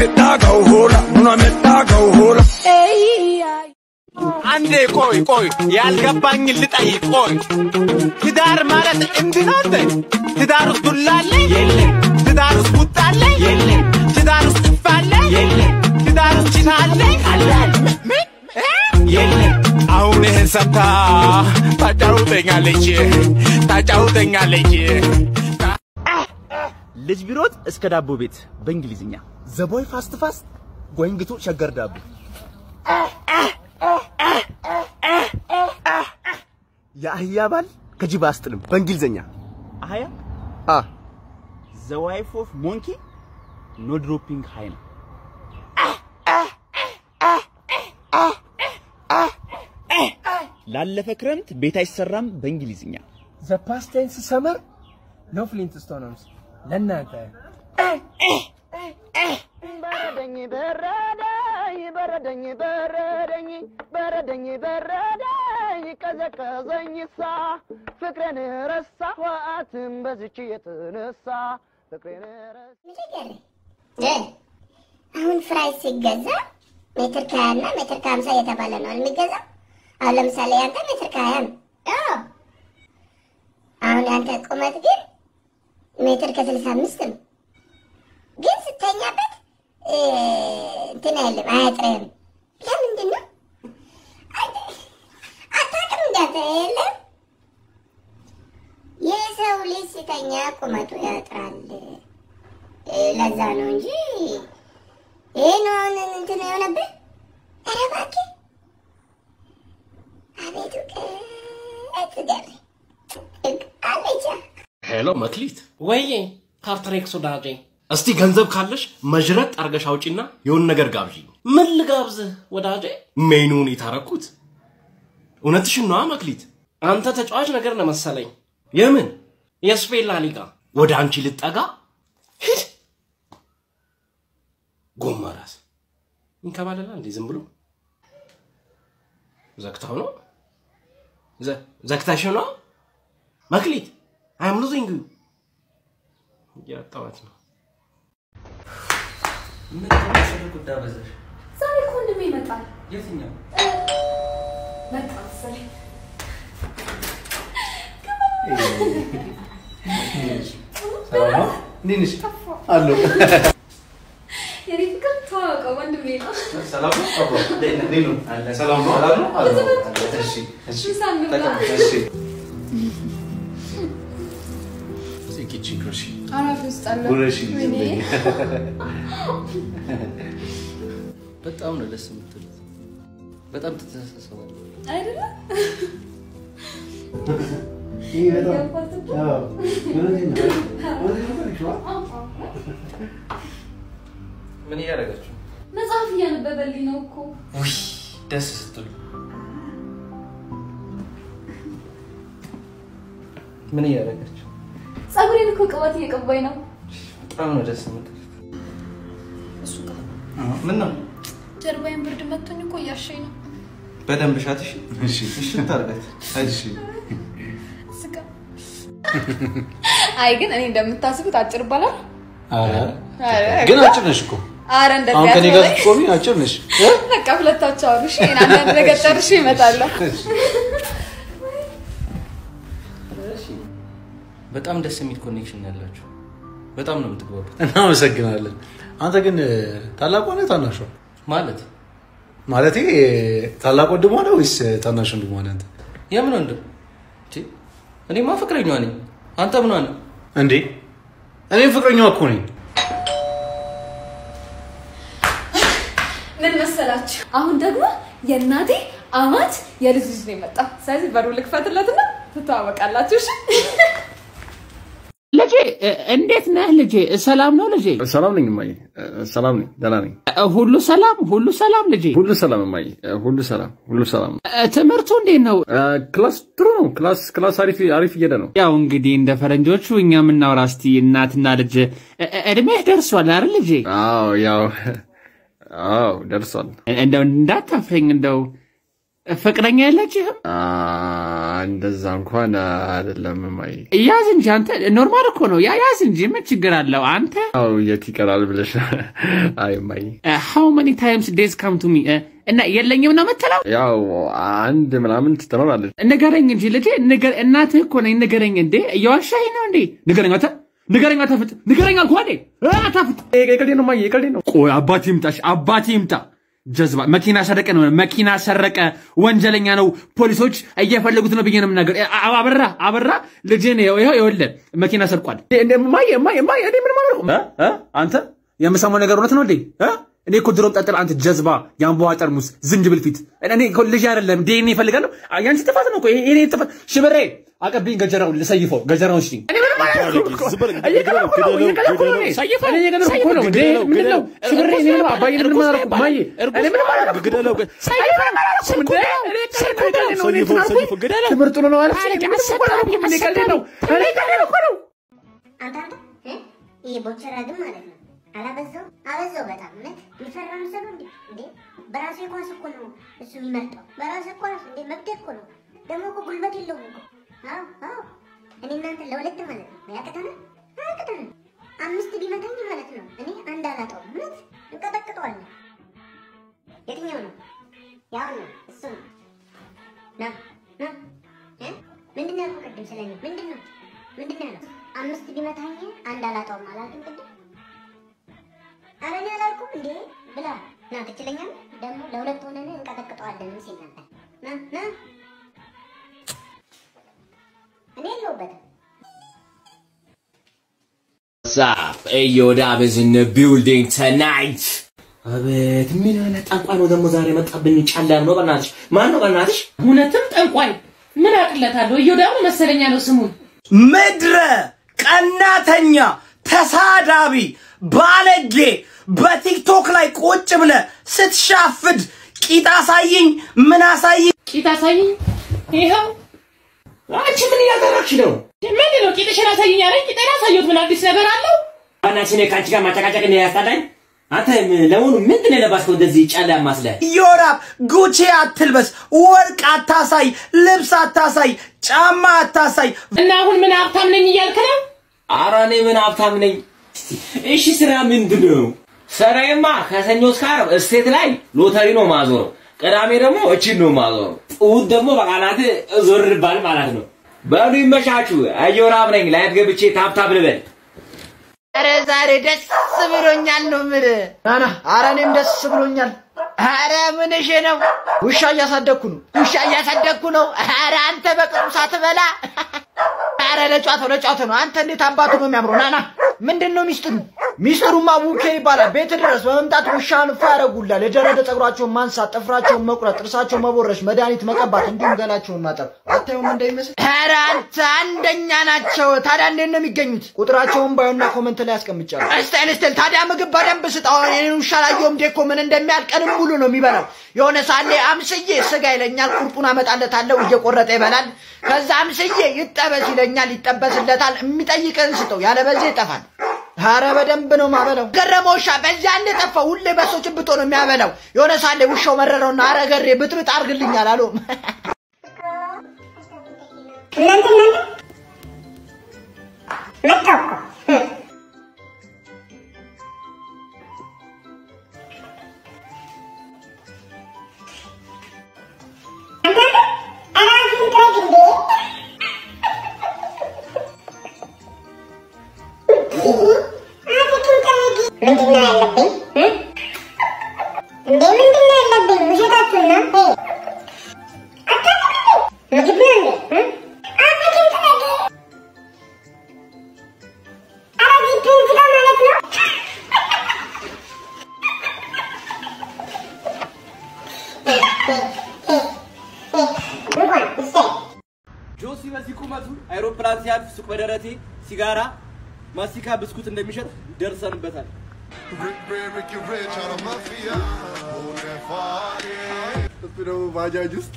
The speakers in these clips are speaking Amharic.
mettaga hola, una mettaga hola. አንዴ ቆይ ቆይ ያልገባኝ ልጠይቅ ቆይ። ትዳር ማለት እንዲህ ነው እንዴ? ትዳር ውስጥ ዱላ አለ? የለም። ትዳር ውስጥ ቁጣ አለ? የለም። ትዳር ውስጥ ጥፍ አለ? የለም። ትዳር ውስጥ ጭና አለ? እ? የለም። አሁን ይህን ሰምታ ታጫውተኛለች ታጫውተኛለች ልጅ ቢሮጥ እስከ ዳቦ ቤት በእንግሊዝኛ። the boy fast fast going to ሸገር ዳቦ። የአህያ ባል ከጅብ አስጥልም በእንግሊዝኛ። አህያ? አ። the wife of monkey no dropping hyena። ላለፈ ክረምት ቤት አይሰራም በእንግሊዝኛ። ዘ ፓስት ቴንስ ሰመር ኖ ፍሊንትስቶንስ ለእናንተ በረደኝ በረደኝ በረደኝ በረደኝ በረደኝ በረደኝ ቀዘቀዘኝ ሳ ፍቅሬን ረሳኋትም በዝች የተነሳ ፍቅሬን ረሳ አሁን ፍራይ ሲገዛ ሜትር ከሀያ እና ሜትር ከሀምሳ እየተባለ ነው የሚገዛው። አሁን ለምሳሌ ያንተ ሜትር ከሀያ ነው። አዎ። አሁን ያንተ ቁመት ግን ሜትር ከስልሳ አምስት ነው። ግን ስተኛበት እንትን አይልም አያጥርህም። ለምንድን ነው አታውቅም? እንዳንተ የለም የሰው ልጅ ሲተኛ ቁመቱ ያጥራል። ለዛ ነው እንጂ ይህ ነው አሁን እንትን የሆነብህ። ሄሎ መክሊት፣ ወይዬ ካርትሬክስ ወዳጄ እስቲ ገንዘብ ካለሽ መዥረጥ አርገሽ አውጪና የሆነ ነገር ጋብዥኝ። ምን ልጋብዝህ ወዳጄ? ሜኑን የታረኩት እውነትሽን ነዋ መክሊት። አንተ ተጫዋች ነገር ነው መሰለኝ። የምን የስፔን ላሊጋ ወደ አንቺ ልጠጋ? ሂድ ጎማ ራስ ይንከባለላል እንዴ? ዝም ብሎ ዘግታው ነው ዘ- ዘግታሽ ነው መክሊት። አይም ሉዚንግ እያጣዋት ነው። ምን ተመሰለ ጉዳይ በዛሽ? ዛሬ እኮ ወንድሜ ይመጣል። የትኛው? መጣ መሰለኝ። ሰላም? አለሁ። የኔ ፍቅር ተዋወቀው ወንድሜ ነው። ሰላም ነው? ነው? ሰላም ነው? ሰላም ነው? ወይኔ። በጣም ነው ደስ የምትሉት። በጣም አይደለ? ነው። ምን እያደረጋችሁ? መጽሐፍ እያነበበልኝ ነው እኮ። ውይ ደስ ስትሉ ምን እያደረጋችሁ? ፀጉሬን እኮ ቅባት እየቀባኝ ነው። በጣም ነው ደስ የምትሉት። እሱ ጋር ምን ነው ጀርባዬን ብርድ መቶኝ እኮ እያሸኝ ነው። በደንብ ሻትሽ? እሺ፣ እሺ ታርጋት። እሺ ስጋ አይ ግን እኔ እንደምታስቡት አጭር ይባላል። ኧረ ኧረ ግን አጭር ነሽ እኮ። አረ እንደዚህ አሁን ከኔ ጋር ስትቆሚ አጭር ነሽ። በቃ ሁለታችሁ አውሩ እሺ። እኔ አንዳንድ ነገር ጨርሼ እመጣለሁ። በጣም ደስ የሚል connection ያላችሁ። በጣም ነው የምትግባቡት። እናመሰግናለን። አንተ ግን ታላቅ ሆነ ታናሽ? ማለት ማለቴ ታላቅ ወንድም ሆነ ወይስ ታናሽ ወንድም ሆነ? አንተ የምን ወንድም? እንዴ፣ እኔማ ፍቅረኛዋ ነኝ። አንተ ምኗ ነህ? እንዴ እኔም ፍቅረኛዋ እኮ ነኝ። ምን መሰላችሁ? አሁን ደግሞ የእናቴ አማት የልጅ ልጅ ነው የመጣው። ስለዚህ በሩ ልክፈትለትና ትተዋወቃላችሁ። እሺ? እንዴት ነህ ልጄ? ሰላም ነው ልጄ? ሰላም ነኝ እማዬ፣ ሰላም ነኝ፣ ደህና ነኝ። ሁሉ ሰላም፣ ሁሉ ሰላም ልጄ? ሁሉ ሰላም እማዬ፣ ሁሉ ሰላም፣ ሁሉ ሰላም። ትምህርቱ እንዴት ነው? class ጥሩ ነው። class class አሪፍ አሪፍ እየሄደ ነው። ያው እንግዲህ እንደ ፈረንጆቹ እኛ የምናወራ እስቲ እናትና ልጅ እድሜህ ደርሷል አይደል ልጄ? አዎ ያው አዎ ደርሷል። እንደው እንዳታፍረኝ እንደው ፍቅረኛ የለችህም? እንደዛ እንኳን አይደለም እማዬ። ያዝ እንጂ አንተ normal እኮ ነው። ያ ያዝ እንጂ ምን ችግር አለው አንተ? አዎ የት ይቀራል ብለሽ አይ እማዬ፣ how many times does come to me እና የለኝም ነው የምትለው? ያው አንድ ምናምን ትኖራለች። ንገረኝ እንጂ ልጄ፣ እናትህ እኮ ነኝ። ንገረኝ እንዴ! እየዋሻኝ ነው እንዴ? ንገረኝ አንተ ንገረኝ አታፍጥ፣ ንገረኝ አልኩህ? አታፍጥ። የቀልዴ ነው እማዬ፣ የቀልዴ ነው። ቆይ አባቴ ይምጣሽ፣ አባቴ ይምጣ። ጀዝባ መኪና ሰረቀ ነው፣ መኪና ሰረቀ፣ ወንጀለኛ ነው፣ ፖሊሶች እየፈለጉት ነው ብዬ ነው የምናገር። አበራ አበራ ልጅን ይኸው ይኸውልህ መኪና ሰርቋል። ምን ማለት? አንተ የምሰማው ነገር እውነት ነው እንዴ? እኔ እኮ ድሮም ጠጥል አንተ ጀዝባ የአንቧ ጠርሙስ ዝንጅብል ፊት እኔ እኮ ልጅ አይደለም ዲኤንኤ ይፈልጋለሁ። ያንቺ ጥፋት ነው እኮ ይሄ ጥፋት። ሽብሬ አቀብኝ ገጀራውን ልሰይፈው ገጀራውን እኔ ቦቸራ ግን ማለት ነው አላበዛው? አበዛው በጣም እውነት የሚፈራ መሰለው እንዴ? እንዴ በራሴ ኳስ እኮ ነው እሱ የሚመርጠው በራሴ ኳስ እንዴ መብት እኮ ነው። ደግሞ እኮ ጉልበት የለውም እኮ። አዎ አዎ እኔ እናንተ ለሁለት ማለት ነው ያቅተናል አያቅተንም። አምስት ቢመታኝ ማለት ነው እኔ አንድ አላጣውም። እውነት እንቀጠቅጠዋለን። የትኛው ነው? ያው ነው እሱ ነው። ና? ምንድን ነው ቅድም ስለኔ ምንድን ነው ምንድን ነው? አምስት ቢመታኝ አንድ አላጣውም አላልክም ቅድም? ኧረ እኔ አላልኩም እንዴ ብላ ና ትችለኛለህ። ደግሞ ለሁለት ሆነን እንቀጠቅጠዋለን ሲል ነበር። ና ና እኔ የለሁበትም። What's Yoda is in the building tonight. አቤት ምን አይነት ጠንቋይ ነው ደግሞ ዛሬ መጣብኝ? ጨለም ነው በእናትሽ። ማን ነው በእናትሽ? እውነትም ጠንቋይ ምን አቅለታለሁ? እየወዳሙ መሰለኛ ነው ስሙን ምድረ ቀናተኛ ተሳዳቢ ባለጌ በቲክቶክ ላይ ቁጭ ብለ ስትሻፍድ ቂጥ አሳይኝ ምን አሳይኝ ቂጥ አሳይኝ። ይኸው አንቺ ምን እያደረግሽ ነው? ምንድን ነው ቂጥሽን አሳይኝ አለኝ። ቂጤን አሳየሁት። ምን አዲስ ነገር አለው? በእናትሽ እኔ ከአንቺ ጋር ማጨቃጨቅ ነው ያስጠላኝ። አንተ ለመሆኑ ምንድን ነው የለባስከው እንደዚህ ጨለማ መስለህ? ዮራብ ጉቺ አትልበስ፣ ወርቅ አታሳይ፣ ልብስ አታሳይ፣ ጫማ አታሳይ። እና አሁን ምን ሀብታም ነኝ እያልክ ነው? ኧረ እኔ ምን ሀብታም ነኝ። እሺ ስራ ምንድን ነው? ስራዬማ ከሰኞ እስከ ዓርብ እስቴት ላይ ሎተሪ ነው ማዞረው። ቅዳሜ ደግሞ እችን ነው ማዞረው። እሑድ ደግሞ በቃላት ዞር ባል ማለት ነው። በሉ ይመሻችሁ። አየወራብ ነኝ። ላይት ገብቼ ታብታብ ልበል። ኧረ ዛሬ ደስ ብሎኛል ነው የምልህ። ናና ኧረ እኔም ደስ ብሎኛል። ኧረ ምንሽ ነው? ውሻ እያሳደግኩ ነው። ውሻ እያሳደግኩ ነው። ኧረ አንተ በቅጡ ሳትበላ ኧረ ለጨዋታው ለጨዋታው ነው። አንተ እንዴት አባቱ ነው የሚያምረው? ናና ምንድን ነው ሚስጥሩ? ሚስጥሩማ ቡኬ ይባላል። ቤት ድረስ በመምጣት ውሻን እፋ ያደርጉላል። የደረደ ፀጉራቸውን ማንሳት፣ ጥፍራቸውን መቁረጥ፣ ጥርሳቸውን መቦረሽ፣ መድኃኒት መቀባት እንዲሁም ገላቸውን ማጠብ። አታዩም እንደሚመስል? ኧረ አንተ አንደኛ ናቸው። ታዲያ እንዴት ነው የሚገኙት? ቁጥራቸውን ባዩና ኮመንት ላይ ያስቀምጫለሁ። እስቴል እስቴል ታዲያ ምግብ በደንብ ስጠው። ይህን ውሻ ላየውም ዴኮ ምን እንደሚያል ቀንም ሙሉ ነው የሚበላው። የሆነ ሳሌ አምስዬ ስጋ ይለኛል፣ ቁርጡን አመጣለታለሁ፣ እየቆረጠ ይበላል። ከዛ አምስዬ ይጠበስ ይለኛል፣ ይጠበስለታል። የሚጠይቅህን ስጠው፣ ያለበዚያ ይጠፋል። ኧረ በደንብ ነው ማበላው። ገረመው ውሻ በዚያ አንድ ጠፋው። ሁሌ በሶ ጭብጦ ነው የሚያበላው። የሆነ ሳሌ ውሻው መረረውና አረ ገሬ ብጥብጥ አርግልኛል አሉ። ምንድን ነው ያለብኝ? እንዴ ምንድን ነው ያለብኝ? ውሸታችሁን ነው። ጆሲ በዚህ ቁመቱ አይሮፕላን ሲያልፍ ሱቅ በደረቴ ሲጋራ፣ ማስቲካ፣ ብስኩት እንደሚሸጥ ደርሰንበታል። ባጃጅ ውስጥ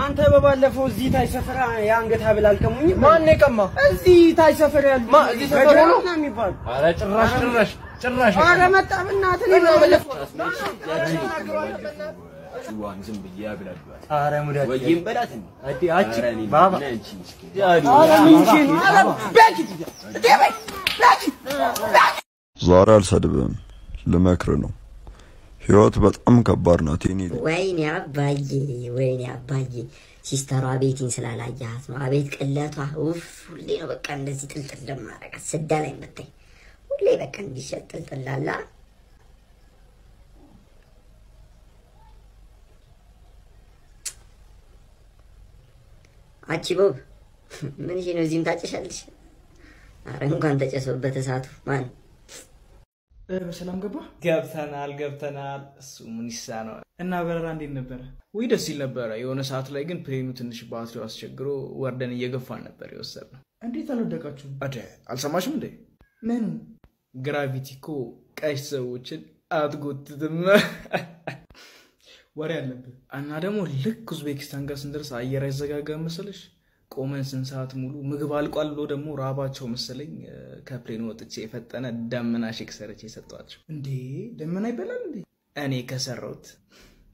አንተ በባለፈው እዚህ ታይ ሰፈር የአንገት ሐብል አልቀሙኝም? ማን ነው የቀማ? እዚህ ታይ ሰፈር ያሉ ማ እዚህ ሰፈር ነው የሚባሉ። ኧረ ጭራሽ ጭራሽ ጭራሽ ኧረ መጣ በእናትህ እኔ በባለፈው ዋን ዝም ብዬ አብላሏት። ኧረ ሙዳት ወይም በላት አዲ አቺ ኧረ ባባ ምን አንቺ ምስኪን። ኧረ ኧረ ቤኪ ቤኪ ዛሬ አልሰድብም፣ ልመክር ነው። ህይወት በጣም ከባድ ናት። ልጅ ወይኔ አባዬ ወይኔ አባዬ ሲስተሯ ቤቲን ስላላያት ነው። አቤት ቅለቷ! ውፍ ሁሌ ነው በቃ እንደዚህ ጥልጥል ለማረጋት ስዳ ላይ መታኝ። ሁሌ በቃ እንዲሸጥ ጥልጥላላ አቺ ቦብ ምን ነው እዚህም ታጨሻለሽ? አረ እንኳን ተጨሶበት እሳቱ ማን በሰላም ገባ? ገብተናል ገብተናል። እሱ ምን ይሳነዋል? እና በረራ እንዴት ነበረ? ወይ ደስ ይል ነበረ። የሆነ ሰዓት ላይ ግን ፕሌኑ ትንሽ ባትሪው አስቸግሮ ወርደን እየገፋን ነበር የወሰድነው። እንዴት አልወደቃችሁም? አደ አልሰማሽም እንዴ? ምኑ? ግራቪቲ እኮ ቀሽ ሰዎችን አትጎትትም። ወሬ አለብህ። እና ደግሞ ልክ ኡዝቤኪስታን ጋር ስንደርስ አየር አይዘጋጋ መሰለሽ? ቆመን ስንት ሰዓት ሙሉ ምግብ አልቋል ብሎ ደግሞ ራባቸው መሰለኝ እ፣ ከ plane ኑ ወጥቼ የፈጠነ ደመና shake ሰርቼ የሰጠኋቸው። እንዴ ደመና ይበላል እንዴ? እኔ ከሰራሁት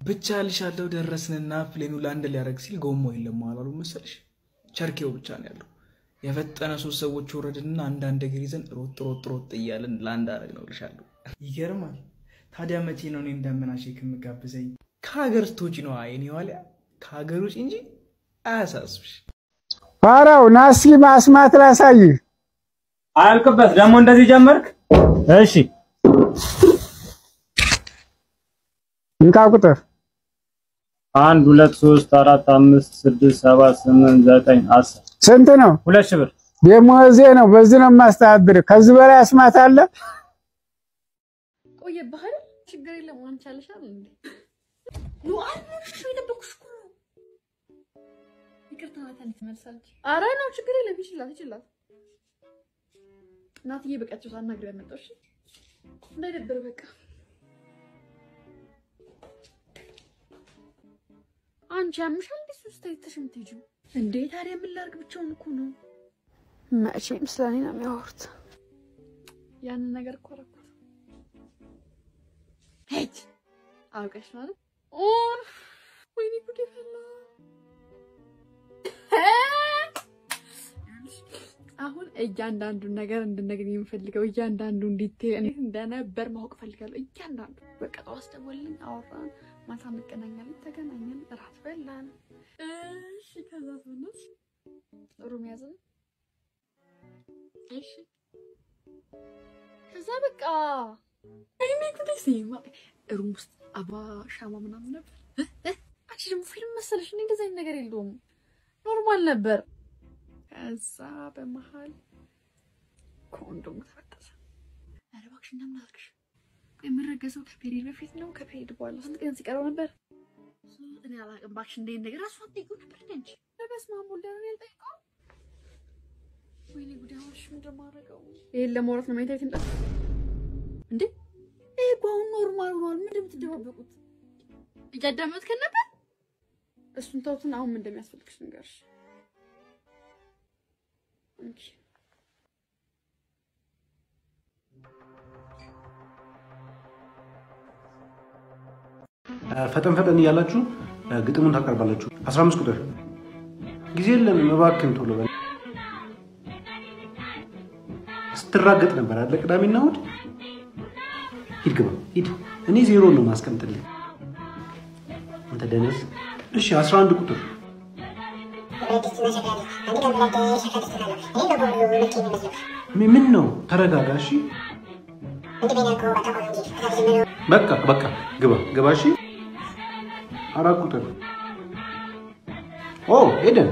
ብቻ ልሻለው። ደረስንና plane ኑ land ሊያደርግ ሲል ጎማው የለም አላሉ መሰለሽ? ቸርኬው ብቻ ነው ያለው። የፈጠነ ሶስት ሰዎች ወረድንና አንዳንድ እግር ይዘን ሮጥ ሮጥ ሮጥ እያለን land አደረግ ነው ልሻለሁ። ይገርማል። ታዲያ መቼ ነው እኔን ደመና ሼክ የምጋብዘኝ? ከሀገር ስትወጪ ነዋ የኔ ዋሊያ፣ ከሀገር ውጭ እንጂ አያሳስብሽ። ፋራው ናሲ ማስማት ላሳይህ። አያልቅበት ደግሞ እንደዚህ ጀመርክ? እሺ እንካ ቁጥር አንድ ሁለት ሶስት አራት አምስት ስድስት ሰባት ስምንት ዘጠኝ አስር ስንት ነው? ሁለት ሺህ ብር ደሞዜ ነው። በዚህ ነው የማስተዳድር። ከዚህ በላይ አስማት አለ? ቆየብህ አይደል? ችግር የለም አንቺ አለሻል እንዴ? ነው። ይቅርታ ናታን ትመልሳለች። ኧረ ነው ችግር የለም ይችላል ይችላል። እናትዬ በቃቸው ሳናግር ያመጣው እሺ፣ እንዳይደብር በቃ አንቺ ያምሻል እንዴ? ሶስት አይተሽ የምትሄጂው እንዴ? ታዲያ ምን ላድርግ? ብቻውን እኮ ነው። መቼም ስለኔ ነው የሚያወሩት። ያንን ነገር እኮ አደረኩት። ሄጅ አውቀሽ ማለት ኡፍ ወይኔ ጉዴ ፈላ። አሁን እያንዳንዱን ነገር እንድነግር የምፈልገው እያንዳንዱን detail እንደነበር ማወቅ ፈልጋለሁ። እያንዳንዱ በቃ ጠዋት ደወልልኝ፣ አወራን፣ ማታ እንገናኛለን፣ ተገናኘን፣ እራት በላን። እሺ ከዛ ስንስ room ያዝን። እሺ ከዛ በቃ room ውስጥ አበባ ሻማ ምናምን ነበር።? አንቺ ደግሞ ፊልም መሰለሽ? እንደዚህ አይነት ነገር የለውም normal ነበር። ከዛ በመሀል ኮንዶም ተበጠሰ። ኧረ እባክሽ እንደምን አልክሽ? የምረገዘው ከ period በፊት ነው ከ period በኋላ ስንት ቀን ሲቀረው ነበር? እኔ አላውቅም እባክሽ። እንደ ነገር ራሱ አትጠይቂው ነበር እንደ አንቺ። ኧረ በስመ አብ ወልድ ነው ያልጠይቀው። ወይኔ ጉድ! አሁንሽ ምንድን ነው የማደርገው? ይሄን ለማውራት ነው መኝታ ቤት እንጠፍ እንዴ? ይሄ እኮ አሁን normal ሆኗል። ምንድን ነው የምትደባበቁት? እያዳመጥከን ነበር። እሱን ተውትን። አሁን ምን እንደሚያስፈልግሽ ንገርሽ። ፈጠን ፈጠን እያላችሁ ግጥሙን ታቀርባላችሁ። 15 ቁጥር ጊዜ የለንም፣ እባክህን ቶሎ በል። ስትራገጥ ነበር አለ ቅዳሜና እሑድ። ሂድ ግባ፣ ሂድ። እኔ ዜሮ ነው ማስቀምጥልህ። አንተ ደነስ። እሺ 11 ቁጥር ምን ነው? ተረጋጋ። እሺ በቃ በቃ ግባ ግባ። እሺ አራት ቁጥር ኦ ኤደን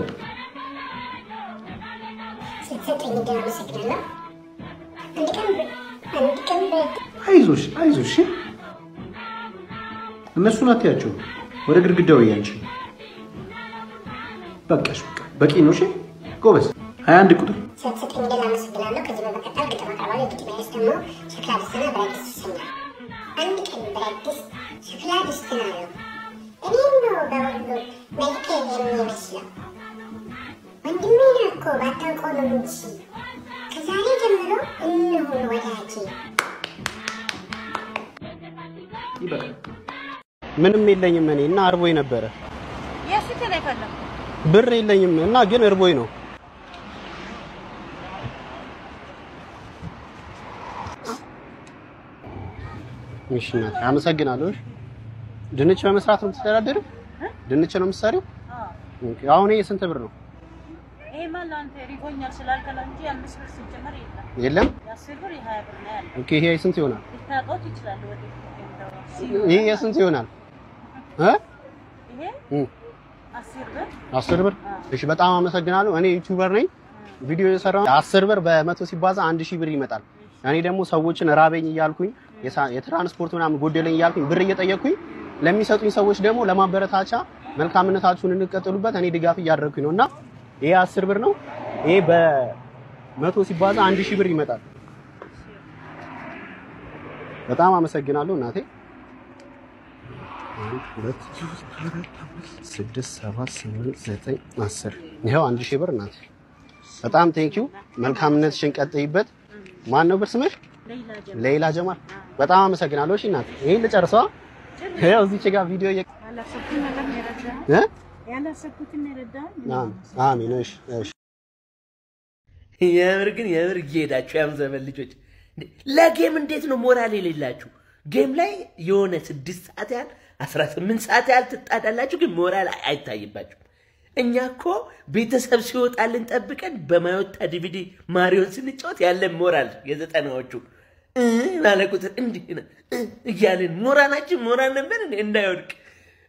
አይዞሽ አይዞሽ። እነሱን አትያቸው፣ ወደ ግድግዳው እያንቺ በቃሽ። በቃ በቂ ነው። እሺ ጎበዝ። ሀያ አንድ ቁጥር ስትሰጠኝ ድል አመሰግናለሁ። ከዚህ በመቀጠል ግጥም አቀርባለሁ። የግጥሜ ርዕስ ደግሞ ሸክላ ድስትና ብረት ድስት ይሰኛል። አንድ ቀን ብረት ድስት ሸክላ ድስትን አለው፣ እኔም ነው በሁሉ መልክ የሚመስለው ወንድሜ ነህ እኮ ባታውቀው ነው እንጂ ከዛሬ ጀምሮ እንሁን ወዳጄ። ምንም የለኝም እኔ እና እርቦኝ ነበረ። የስንት ነው የፈለግኩት? ብር የለኝም እና ግን እርቦኝ ነው። እሺ እናቴ አመሰግናለሁ። ድንች በመስራት ነው የምትተዳደሪው? ድንች ነው የምትሰሪው? አሁን ይሄ ስንት ብር ነው? የለም። ይሄ ስንት ይሆናል? ይሄ የስንት ይሆናል? እ አስር ብር እሺ በጣም አመሰግናለሁ። እኔ ዩቲዩበር ነኝ። ቪዲዮ የሰራው አስር ብር በመቶ ሲባዛ አንድ ሺህ ብር ይመጣል። እኔ ደግሞ ሰዎችን ራበኝ እያልኩኝ የትራንስፖርት ምናምን ጎደለኝ እያልኩኝ ብር እየጠየቅኩኝ ለሚሰጡኝ ሰዎች ደግሞ ለማበረታቻ መልካምነታችሁን እንቀጥሉበት እኔ ድጋፍ እያደረግኩኝ ነው እና ይሄ አስር ብር ነው። ይሄ በመቶ ሲባዛ አንድ ሺህ ብር ይመጣል። በጣም አመሰግናለሁ እናቴ። ሁለት ሶስት አራት አምስት ስድስት ሰባት ስምንት ዘጠኝ አስር ይኸው አንድ ሺህ ብር እናቴ። በጣም thank you። መልካምነትሽን ቀጥይበት። ማን ነው ብር ስምሽ? ሌላ ጀማል። በጣም አመሰግናለሁ። እሺ እናቴ ይሄን ልጨርሰዋ። ይኸው እዚች ጋር ቪዲዮ እ? አሜን። እሺ እሺ የምር ግን የምር እየሄዳችሁ ያም ዘመን ልጆች ለ game እንዴት ነው ሞራል የሌላችሁ? game ላይ የሆነ ስድስት ሰዓት ያህል አስራ ስምንት ሰዓት ያህል ትጣዳላችሁ፣ ግን ሞራል አይ- አይታይባችሁም። እኛ እኮ ቤተሰብ ሲወጣልን ጠብቀን በማዮታ ዲቪዲ ማሪዮን ስንጫወት ያለን ሞራል የዘጠናዎቹ ባለ እንዲህ እያልን ሞራላችን ሞራል ነበር እንዳይወድቅ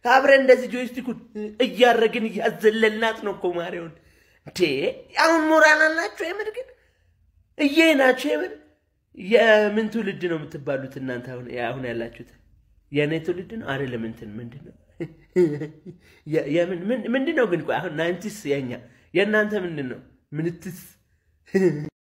አብረን እንደዚህ ጆይስቲኩን እያረግን እያዘለልናት ነው እኮ ማሪዮን። እንዴ አሁን ሞራል አላችሁ? የምር ግን እዬ ናችሁ? የምር የምን ትውልድ ነው የምትባሉት እናንተ? አሁን ያላችሁት የእኔ ትውልድ ነው አይደለም? እንትን ምንድን ነው ምንድን ነው ግን? አሁን ናይንቲስ የኛ የእናንተ ምንድን ነው ምንትስ